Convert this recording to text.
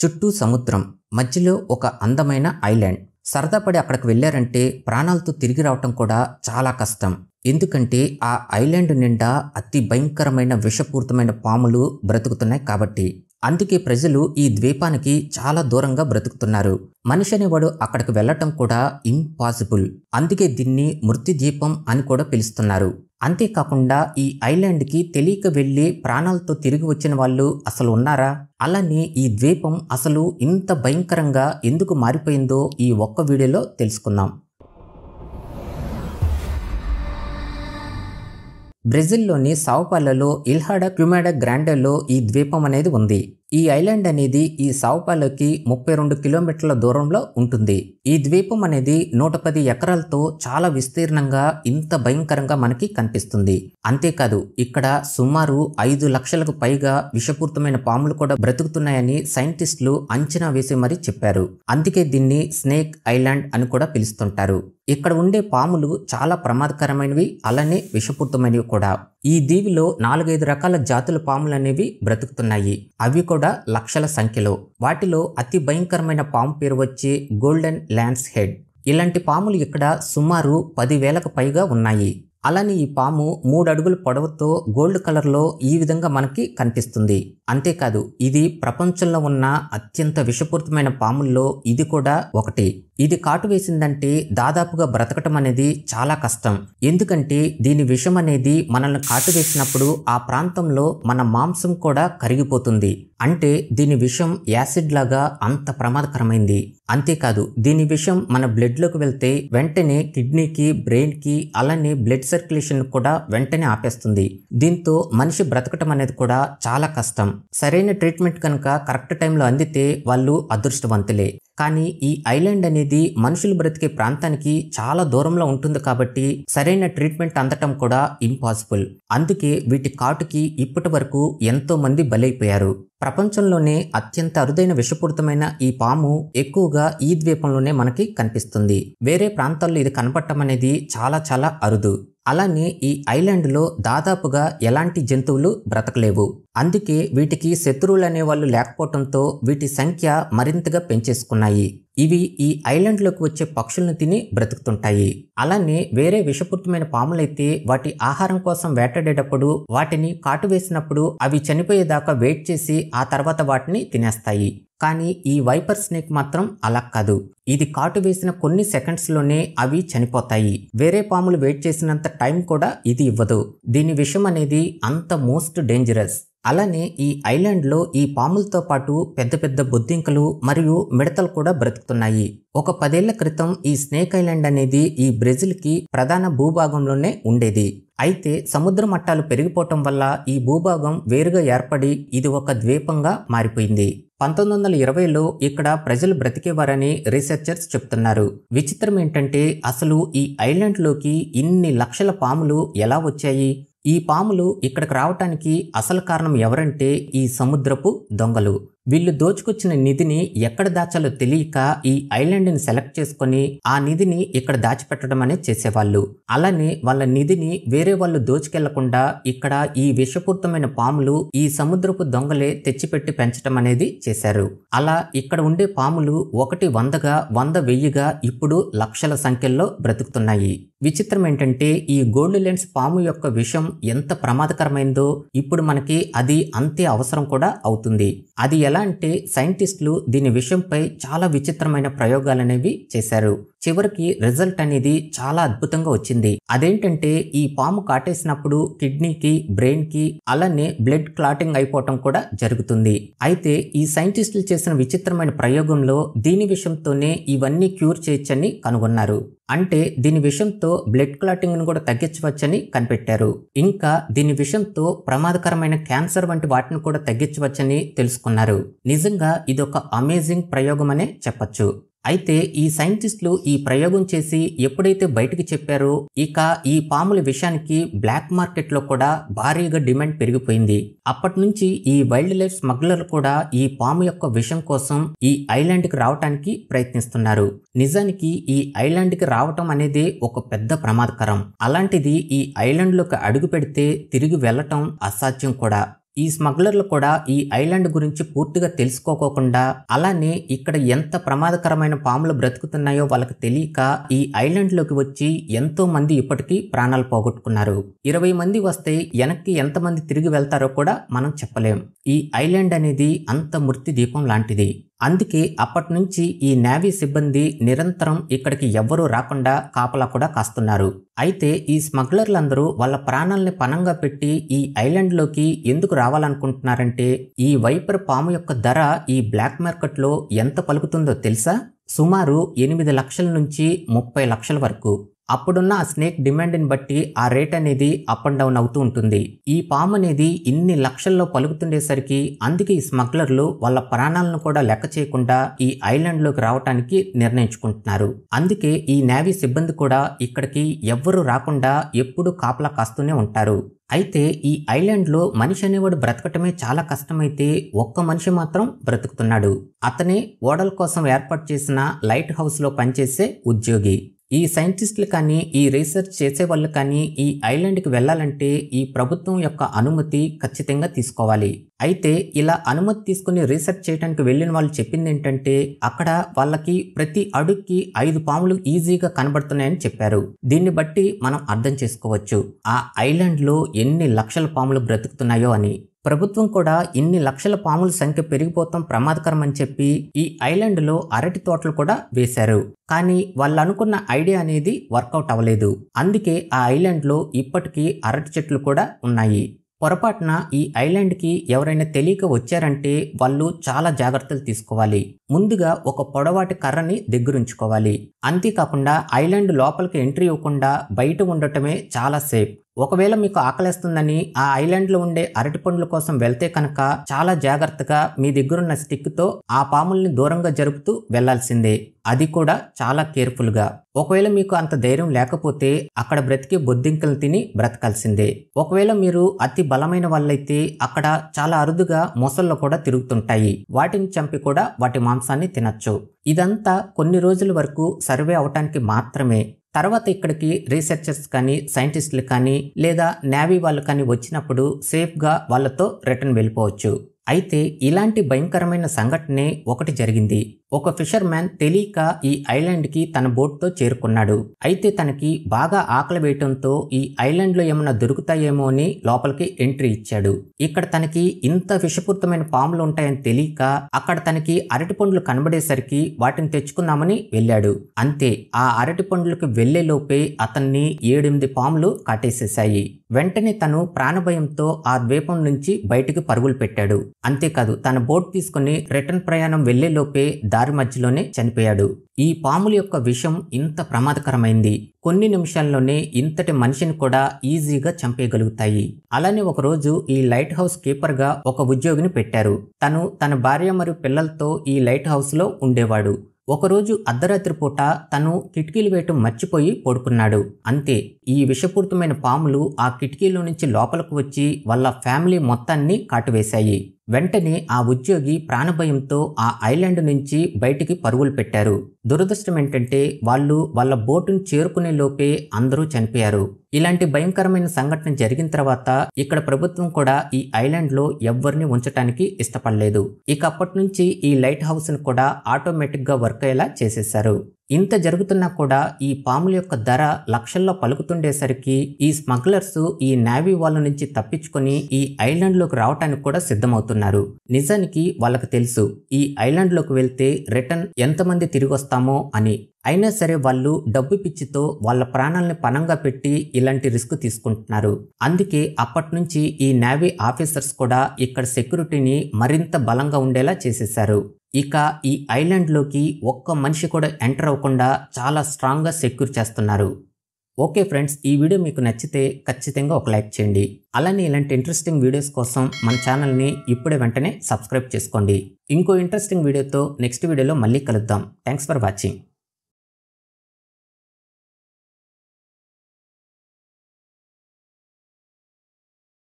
చుట్టూ సముద్రం మధ్యలో ఒక అందమైన ఐలాండ్. సరదా పడి అక్కడికి వెళ్ళారంటే ప్రాణాలతో తిరిగి రావటం కూడా చాలా కష్టం. ఎందుకంటే ఆ ఐలాండ్ నిండా అతి భయంకరమైన విషపూరితమైన పాములు బ్రతుకుతున్నాయి కాబట్టి. అందుకే ప్రజలు ఈ ద్వీపానికి చాలా దూరంగా బ్రతుకుతున్నారు. మనిషి అనేవాడు అక్కడికి వెళ్ళటం కూడా ఇంపాసిబుల్ అందుకే దీన్ని మృతి ద్వీపం అని కూడా పిలుస్తున్నారు. అంతేకాకుండా ఈ ఐలాండ్కి తెలియక వెళ్ళి ప్రాణాలతో తిరిగి వచ్చిన వాళ్ళు అసలు ఉన్నారా? అలానే ఈ ద్వీపం అసలు ఇంత భయంకరంగా ఎందుకు మారిపోయిందో ఈ ఒక్క వీడియోలో తెలుసుకుందాం. బ్రెజిల్లోని సావుపాలలో ఇల్హాడా క్యుమాడా గ్రాండేలో ఈ ద్వీపం అనేది ఉంది. ఈ ఐలాండ్ అనేది ఈ సావుపాలోకి ముప్పై రెండు కిలోమీటర్ల దూరంలో ఉంటుంది. ఈ ద్వీపం అనేది నూట పది ఎకరాలతో చాలా విస్తీర్ణంగా ఇంత భయంకరంగా మనకి కనిపిస్తుంది. అంతేకాదు ఇక్కడ సుమారు ఐదు లక్షలకు పైగా విషపూరితమైన పాములు కూడా బ్రతుకుతున్నాయని సైంటిస్టులు అంచనా వేసి మరీ చెప్పారు. అందుకే దీన్ని స్నేక్ ఐలాండ్ అని కూడా పిలుస్తుంటారు. ఇక్కడ ఉండే పాములు చాలా ప్రమాదకరమైనవి అలానే విషపూరితమైనవి కూడా. ఈ దీవిలో నాలుగైదు రకాల జాతుల పాములు అనేవి బ్రతుకుతున్నాయి. అవి కూడా లక్షల సంఖ్యలో. వాటిలో అతి భయంకరమైన పాము పేరు వచ్చి గోల్డెన్ ల్యాండ్స్ హెడ్. ఇలాంటి పాములు ఇక్కడ సుమారు పదివేలకు పైగా ఉన్నాయి. అలానే ఈ పాము మూడు అడుగుల పొడవుతో గోల్డ్ కలర్లో ఈ విధంగా మనకి కనిపిస్తుంది. అంతేకాదు ఇది ప్రపంచంలో ఉన్న అత్యంత విషపూరితమైన పాముల్లో ఇది కూడా ఒకటి. ఇది కాటు వేసిందంటే దాదాపుగా బ్రతకటం అనేది చాలా కష్టం. ఎందుకంటే దీని విషం అనేది మనల్ని కాటు వేసినప్పుడు ఆ ప్రాంతంలో మన మాంసం కూడా కరిగిపోతుంది. అంటే దీని విషం యాసిడ్ లాగా అంత ప్రమాదకరమైంది. అంతేకాదు దీని విషం మన బ్లడ్లోకి వెళ్తే వెంటనే కిడ్నీకి బ్రెయిన్కి అలానే బ్లడ్ సర్క్యులేషన్ కూడా వెంటనే ఆపేస్తుంది. దీంతో మనిషి బ్రతకటం అనేది కూడా చాలా కష్టం. సరైన ట్రీట్మెంట్ కనుక కరెక్ట్ టైంలో అందితే వాళ్ళు అదృష్టవంతులే. కానీ ఈ ఐలాండ్ అనేది మనుషులు బ్రతికే ప్రాంతానికి చాలా దూరంలో ఉంటుంది కాబట్టి సరైన ట్రీట్మెంట్ అందటం కూడా ఇంపాసిబుల్. అందుకే వీటి కాటుకి ఇప్పటి వరకు ఎంతో మంది బలైపోయారు. ప్రపంచంలోనే అత్యంత అరుదైన విషపూరితమైన ఈ పాము ఎక్కువగా ఈ ద్వీపంలోనే మనకి కనిపిస్తుంది. వేరే ప్రాంతాల్లో ఇది కనపడటం అనేది చాలా చాలా అరుదు. అలానే ఈ ఐలాండ్లో దాదాపుగా ఎలాంటి జంతువులు బ్రతకలేవు. అందుకే వీటికి శత్రువులు అనేవాళ్ళు లేకపోవడంతో వీటి సంఖ్య మరింతగా పెంచేసుకున్నాయి. ఇవి ఈ ఐలాండ్లోకి వచ్చే పక్షులను తిని బ్రతుకుతుంటాయి. అలానే వేరే విషపూరితమైన పాములైతే వాటి ఆహారం కోసం వేటాడేటప్పుడు వాటిని కాటు వేసినప్పుడు అవి చనిపోయేదాకా వెయిట్ చేసి ఆ తర్వాత వాటిని తినేస్తాయి. కానీ ఈ వైపర్ స్నేక్ మాత్రం అలా కాదు. ఇది కాటు వేసిన కొన్ని సెకండ్స్లోనే అవి చనిపోతాయి. వేరే పాములు వెయిట్ చేసినంత టైం కూడా ఇది ఇవ్వదు. దీని విషయం అనేది అంత మోస్ట్ డేంజరస్. అలానే ఈ ఐలాండ్లో ఈ పాములతో పాటు పెద్ద పెద్ద బొద్దింకలు మరియు మిడతలు కూడా బ్రతుకుతున్నాయి. ఒక పదేళ్ళ క్రితం ఈ స్నేక్ ఐలాండ్ అనేది ఈ బ్రెజిల్కి ప్రధాన భూభాగంలోనే ఉండేది. అయితే సముద్ర మట్టాలు పెరిగిపోవటం వల్ల ఈ భూభాగం వేరుగా ఏర్పడి ఇది ఒక ద్వీపంగా మారిపోయింది. పంతొమ్మిది వందల ఇరవైలో ఇక్కడ ప్రజలు బ్రతికేవారని రీసెర్చర్స్ చెప్తున్నారు. విచిత్రం ఏంటంటే అసలు ఈ ఐలాండ్లోకి ఇన్ని లక్షల పాములు ఎలా వచ్చాయి? ఈ పాములు ఇక్కడికి రావటానికి అసలు కారణం ఎవరంటే ఈ సముద్రపు దొంగలు. వీళ్ళు దోచుకొచ్చిన నిధిని ఎక్కడ దాచాలో తెలియక ఈ ఐలాండ్ని సెలెక్ట్ చేసుకొని ఆ నిధిని ఇక్కడ దాచిపెట్టడం అనేది చేసేవాళ్ళు. అలానే వాళ్ళ నిధిని వేరే వాళ్ళు దోచుకెళ్ళకుండా ఇక్కడ ఈ విషపూరితమైన పాములు ఈ సముద్రపు దొంగలే తెచ్చిపెట్టి పెంచడం అనేది చేశారు. అలా ఇక్కడ ఉండే పాములు ఒకటి వందగా వంద వెయ్యిగా ఇప్పుడు లక్షల సంఖ్యల్లో బ్రతుకుతున్నాయి. విచిత్రం ఏంటంటే ఈ గోల్డ్ లెన్స్ పాము యొక్క విషం ఎంత ప్రమాదకరమైందో ఇప్పుడు మనకి అది అంతే అవసరం కూడా అవుతుంది. అది ఎలా అంటే సైంటిస్టులు దీని విషయంపై చాలా విచిత్రమైన ప్రయోగాలు అనేవి చేశారు. చివరికి రిజల్ట్ అనేది చాలా అద్భుతంగా వచ్చింది. అదేంటంటే ఈ పాము కాటేసినప్పుడు కిడ్నీకి బ్రెయిన్కి అలానే బ్లడ్ క్లాటింగ్ అయిపోవటం కూడా జరుగుతుంది. అయితే ఈ సైంటిస్టులు చేసిన విచిత్రమైన ప్రయోగంలో దీని విషయంతోనే ఇవన్నీ క్యూర్ చేయొచ్చని కనుగొన్నారు. అంటే దీని విషయంతో బ్లడ్ క్లాటింగ్ను కూడా తగ్గించవచ్చని కనిపెట్టారు. ఇంకా దీని విషయంతో ప్రమాదకరమైన క్యాన్సర్ వంటి వాటిని కూడా తగ్గించవచ్చని తెలుసుకున్నారు. నిజంగా ఇది ఒక అమేజింగ్ ప్రయోగం అనే చెప్పచ్చు. అయితే ఈ సైంటిస్టులు ఈ ప్రయోగం చేసి ఎప్పుడైతే బయటకు చెప్పారో ఇక ఈ పాముల విషయానికి బ్లాక్ మార్కెట్లో కూడా భారీగా డిమాండ్ పెరిగిపోయింది. అప్పటి నుంచి ఈ వైల్డ్ లైఫ్ స్మగ్లర్లు కూడా ఈ పాము యొక్క విషం కోసం ఈ ఐలాండ్కి రావటానికి ప్రయత్నిస్తున్నారు. నిజానికి ఈ ఐలాండ్కి రావటం అనేది ఒక పెద్ద ప్రమాదకరం. అలాంటిది ఈ ఐలాండ్లోకి అడుగు పెడితే తిరిగి వెళ్ళటం అసాధ్యం కూడా. ఈ స్మగ్లర్లు కూడా ఈ ఐలాండ్ గురించి పూర్తిగా తెలుసుకోకోకుండా అలానే ఇక్కడ ఎంత ప్రమాదకరమైన పాములు బ్రతుకుతున్నాయో వాళ్ళకి తెలియక ఈ ఐలాండ్లోకి వచ్చి ఎంతో మంది ఇప్పటికీ ప్రాణాలు పోగొట్టుకున్నారు. ఇరవై మంది వస్తే వెనక్కి ఎంతమంది తిరిగి వెళ్తారో కూడా మనం చెప్పలేం. ఈ ఐలాండ్ అనేది అంత మృతి దీపం లాంటిది. అందుకే అప్పటి నుంచి ఈ నేవీ సిబ్బంది నిరంతరం ఇక్కడికి ఎవ్వరూ రాకుండా కాపలా కూడా కాస్తున్నారు. అయితే ఈ స్మగ్లర్లందరూ వాళ్ళ ప్రాణాలని పనంగా పెట్టి ఈ ఐలాండ్లోకి ఎందుకు రావాలనుకుంటున్నారంటే ఈ వైపర్ పాము యొక్క ధర ఈ బ్లాక్ మార్కెట్లో ఎంత పలుకుతుందో తెలుసా? సుమారు ఎనిమిది లక్షల నుంచి ముప్పై లక్షల వరకు. అప్పుడున్న ఆ స్నేక్ డిమాండ్ని బట్టి ఆ రేట్ అనేది అప్ అండ్ డౌన్ అవుతూ ఉంటుంది. ఈ పాము అనేది ఇన్ని లక్షల్లో పలుకుతుండేసరికి అందుకే ఈ స్మగ్లర్లు వాళ్ళ ప్రాణాలను కూడా లెక్క చేయకుండా ఈ ఐలాండ్లోకి రావటానికి నిర్ణయించుకుంటున్నారు. అందుకే ఈ నేవీ సిబ్బంది కూడా ఇక్కడికి ఎవ్వరూ రాకుండా ఎప్పుడూ కాపలా కాస్తూనే ఉంటారు. అయితే ఈ ఐలాండ్లో మనిషి అనేవాడు బ్రతకటమే చాలా కష్టమైతే ఒక్క మనిషి మాత్రం బ్రతుకుతున్నాడు. అతనే ఓడల కోసం ఏర్పాటు చేసిన లైట్ హౌస్లో పనిచేసే ఉద్యోగి. ఈ సైంటిస్టులు కానీ ఈ రీసెర్చ్ చేసే వాళ్ళు కానీ ఈ ఐలాండ్కి వెళ్ళాలంటే ఈ ప్రభుత్వం యొక్క అనుమతి ఖచ్చితంగా తీసుకోవాలి. అయితే ఇలా అనుమతి తీసుకుని రీసెర్చ్ చేయడానికి వెళ్ళిన వాళ్ళు చెప్పింది ఏంటంటే అక్కడ వాళ్ళకి ప్రతి అడుగుకి ఐదు పాములు ఈజీగా కనబడుతున్నాయని చెప్పారు. దీన్ని బట్టి మనం అర్థం చేసుకోవచ్చు. ఆ ఐలాండ్లో ఎన్ని లక్షల పాములు బ్రతుకుతున్నాయో అని. ప్రభుత్వం కూడా ఇన్ని లక్షల పాముల సంఖ్య పెరిగిపోతాం ప్రమాదకరం అని చెప్పి ఈ ఐలాండ్లో అరటి తోటలు కూడా వేశారు. కానీ వాళ్ళు అనుకున్న ఐడియా అనేది వర్కౌట్ అవ్వలేదు. అందుకే ఆ ఐలాండ్లో ఇప్పటికీ అరటి చెట్లు కూడా ఉన్నాయి. పొరపాటున ఈ ఐలాండ్కి ఎవరైనా తెలియక వచ్చారంటే వాళ్ళు చాలా జాగ్రత్తలు తీసుకోవాలి. ముందుగా ఒక పొడవాటి కర్రని దగ్గరుంచుకోవాలి. అంతేకాకుండా ఐలాండ్ లోపలికి ఎంట్రీ ఇవ్వకుండా బయట ఉండటమే చాలా సేఫ్. ఒకవేళ మీకు ఆకలేస్తుందని ఆ ఐలాండ్లో ఉండే అరటి పండ్ల కోసం వెళ్తే కనుక చాలా జాగ్రత్తగా మీ దగ్గరున్న స్టిక్తో ఆ పాముల్ని దూరంగా జరుపుతూ వెళ్ళాల్సిందే. అది కూడా చాలా కేర్ఫుల్గా. ఒకవేళ మీకు అంత ధైర్యం లేకపోతే అక్కడ బ్రతికే బొద్దింకలు తిని బ్రతకాల్సిందే. ఒకవేళ మీరు అతి బలమైన వాళ్ళైతే అక్కడ చాలా అరుదుగా మొసళ్ళు కూడా తిరుగుతుంటాయి. వాటిని చంపి కూడా వాటి మాంసాన్ని తినచ్చు. ఇదంతా కొన్ని రోజుల వరకు సర్వే అవటానికి మాత్రమే. తర్వాత ఇక్కడికి రీసెర్చర్స్ కానీ సైంటిస్టులు కానీ లేదా నేవీ వాళ్ళు కానీ వచ్చినప్పుడు సేఫ్గా వాళ్ళతో రిటర్న్ వెళ్ళిపోవచ్చు. అయితే ఇలాంటి భయంకరమైన సంఘటనే ఒకటి జరిగింది. ఒక ఫిషర్ మ్యాన్ తెలియక ఈ ఐలాండ్కి తన బోట్తో చేరుకున్నాడు. అయితే తనకి బాగా ఆకలి వేయటంతో ఈ ఐలాండ్లో ఏమైనా దొరుకుతాయేమో అని లోపలికి ఎంట్రీ ఇచ్చాడు. ఇక్కడ తనకి ఇంత విషపూరితమైన పాములు ఉంటాయని తెలియక అక్కడ తనకి అరటి పండ్లు కనబడేసరికి వాటిని తెచ్చుకుందామని వెళ్ళాడు. అంతే ఆ అరటి పండ్లకు వెళ్ళేలోపే అతన్ని ఏడెనిమిది పాములు కాటేసేశాయి. వెంటనే తను ప్రాణభయంతో ఆ ద్వీపం నుంచి బయటికి పరుగులు పెట్టాడు. అంతేకాదు తన బోట్ తీసుకుని రిటర్న్ ప్రయాణం వెళ్ళేలోపే దారి మధ్యలోనే చనిపోయాడు. ఈ పాముల యొక్క విషం ఇంత ప్రమాదకరమైంది. కొన్ని నిమిషాల్లోనే ఇంతటి మనిషిని కూడా ఈజీగా చంపేయగలుగుతాయి. అలానే ఒకరోజు ఈ లైట్ హౌస్ కీపర్గా ఒక ఉద్యోగిని పెట్టారు. తను తన భార్య మరియు పిల్లలతో ఈ లైట్ హౌస్లో ఉండేవాడు. ఒకరోజు అర్ధరాత్రి పూట తను కిటికీలు వేయటం మర్చిపోయి పడుకున్నాడు. అంతే ఈ విషపూరితమైన పాములు ఆ కిటికీలో నుంచి లోపలకు వచ్చి వాళ్ళ ఫ్యామిలీ మొత్తాన్ని కాటువేశాయి. వెంటనే ఆ ఉద్యోగి ప్రాణభయంతో ఆ ఐలాండ్ నుంచి బయటికి పరుగులు పెట్టారు. దురదృష్టం ఏంటంటే వాళ్ళు వాళ్ళ బోటును చేరుకునే లోపే అందరూ చనిపోయారు. ఇలాంటి భయంకరమైన సంఘటన జరిగిన తర్వాత ఇక్కడ ప్రభుత్వం కూడా ఈ ఐలాండ్లో ఎవ్వరిని ఉంచటానికి ఇష్టపడలేదు. ఇక అప్పటి నుంచి ఈ లైట్ హౌస్ను కూడా ఆటోమేటిక్గా వర్క్ అయ్యేలా చేసేశారు. ఇంత జరుగుతున్నా కూడా ఈ పాముల యొక్క ధర లక్షల్లో పలుకుతుండేసరికి ఈ స్మగ్లర్స్ ఈ నేవీ వాళ్ళ నుంచి తప్పించుకొని ఈ ఐలాండ్లోకి రావటానికి కూడా సిద్ధమవుతున్నారు. నిజానికి వాళ్ళకి తెలుసు ఈ ఐలాండ్లోకి వెళ్తే రిటర్న్ ఎంతమంది తిరిగి వస్తామో అని. అయినా సరే వాళ్ళు డబ్బు పిచ్చితో వాళ్ళ ప్రాణాలని పనంగా పెట్టి ఇలాంటి రిస్క్ తీసుకుంటున్నారు. అందుకే అప్పటి నుంచి ఈ నేవీ ఆఫీసర్స్ కూడా ఇక్కడ సెక్యూరిటీని మరింత బలంగా ఉండేలా చేసేశారు. ఇక ఈ ఐలాండ్లోకి ఒక్క మనిషి కూడా ఎంటర్ అవ్వకుండా చాలా స్ట్రాంగ్గా సెక్యూర్ చేస్తున్నారు. ఓకే ఫ్రెండ్స్ ఈ వీడియో మీకు నచ్చితే ఖచ్చితంగా ఒక లైక్ చేయండి. అలానే ఇలాంటి ఇంట్రెస్టింగ్ వీడియోస్ కోసం మన ఛానల్ని ఇప్పుడే వెంటనే సబ్స్క్రైబ్ చేసుకోండి. ఇంకో ఇంట్రెస్టింగ్ వీడియోతో నెక్స్ట్ వీడియోలో మళ్ళీ కలుద్దాం. Thanks for watching.